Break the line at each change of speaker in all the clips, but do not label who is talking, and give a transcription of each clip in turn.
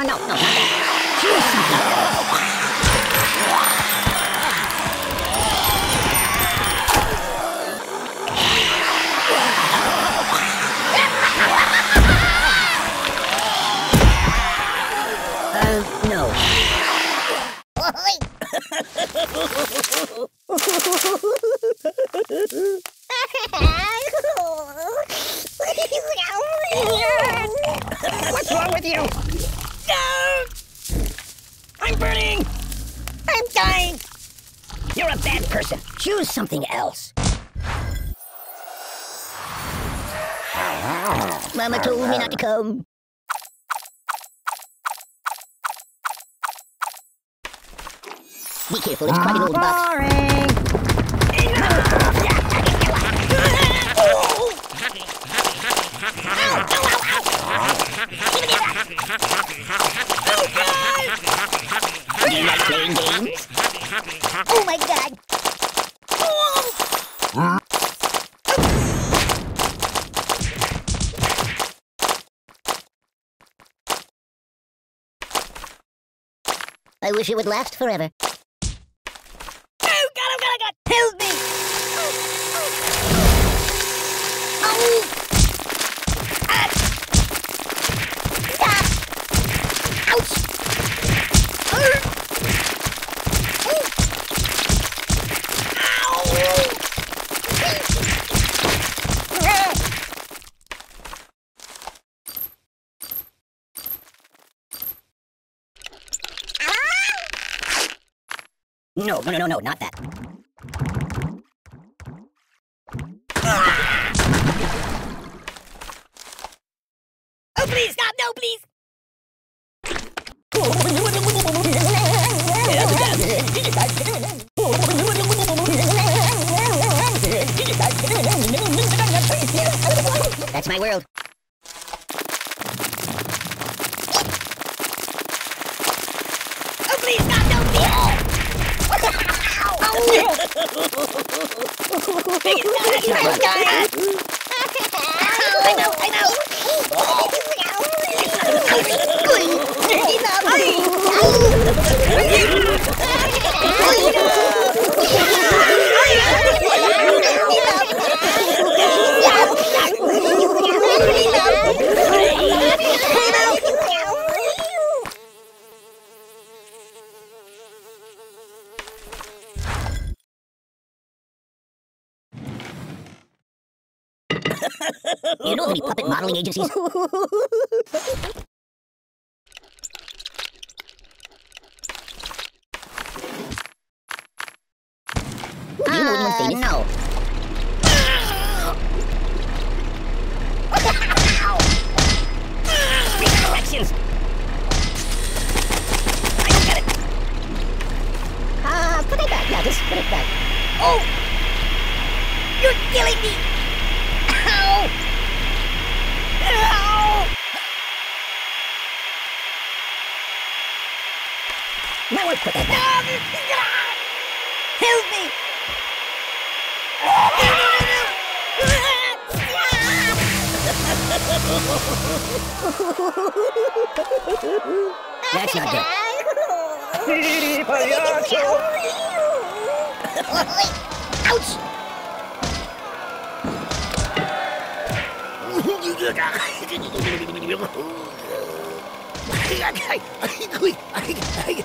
no, no, no. I'm burning! I'm dying! You're a bad person. Choose something else. Mama told me not to come. Be careful, it's quite an old box. I wish it would last forever. Oh god, oh god, oh god! Help me! Oh! Ah! Ah! Ouch! Arr! Ow! No, no, no, no, no, not that. Oh, please, stop! No, please! I know, I know! You know of any puppet modeling agencies? Do you know anyone famous? No. I don't get it. Ah, put it back. Yeah, just put it back. Oh! You're killing me! Might want to put that back. Help me! That's not good. Ouch! I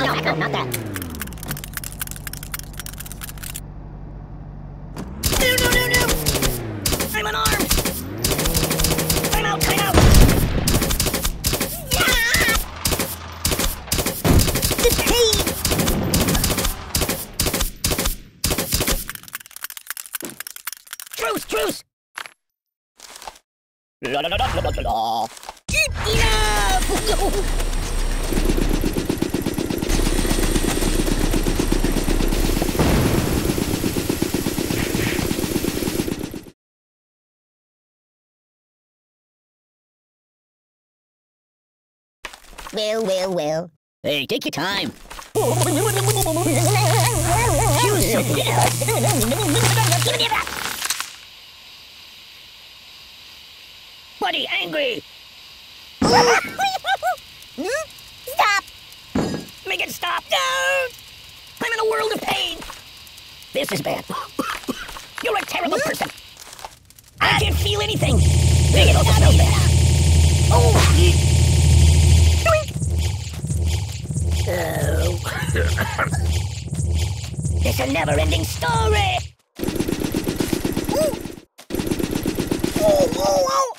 no, no, no. No! Truce, truce! La la la la la la la! Enough!
Well, well, well.
Hey, take your time. Buddy, angry!
Stop!
Make it stop! No! I'm in a world of pain! This is bad. You're a terrible person! I can't feel anything! Make it bad! Oh! Oh. it's a never-ending story!
Whoa, whoa, whoa!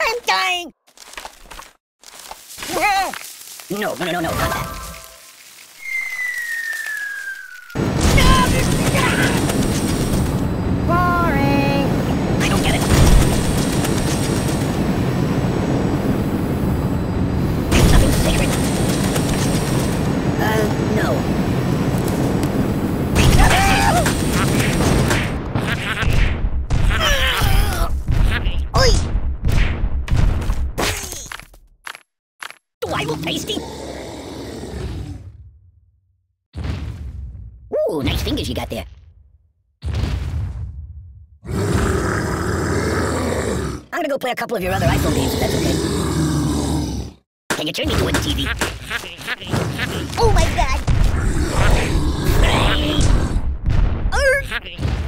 I'm dying! No, no, no, no, no, tasty. Ooh, nice fingers you got there. I'm gonna go play a couple of your other iPhone games if that's okay. Can you turn me toward the TV?
Oh my god! Whoa!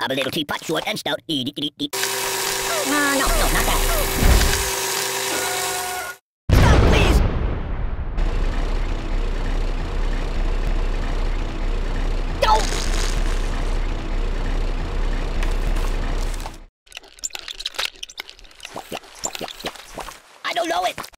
I'm a little teapot, short and stout. Eat. Uh, no, no, not that.